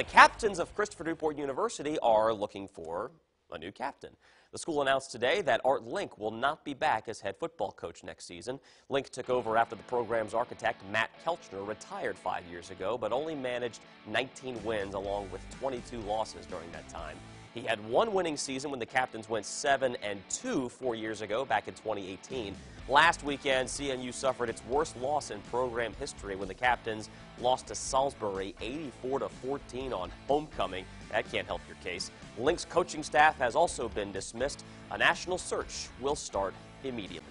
The captains of Christopher Newport University are looking for a new captain. The school announced today that Art Link will not be back as head football coach next season. Link took over after the program's architect, Matt Kelchner, retired five years ago, but only managed 19 wins along with 22 losses during that time. He had one winning season when the Captains went 7 and 2 four years ago, back in 2018. Last weekend, CNU suffered its worst loss in program history when the Captains lost to Salisbury 84 to 14 on homecoming. That can't help your case. Link's coaching staff has also been dismissed. A national search will start immediately.